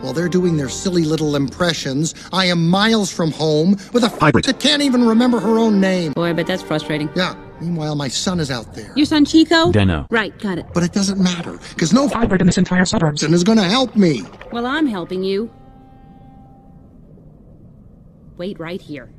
While they're doing their silly little impressions, I am miles from home with a Hybrid. that can't even remember her own name. Boy, but that's frustrating. Yeah, meanwhile, my son is out there. Your son Chico? Denno. Right, got it. But it doesn't matter, because no hybrid in this entire suburbs. is going to help me. Well, I'm helping you. Wait right here.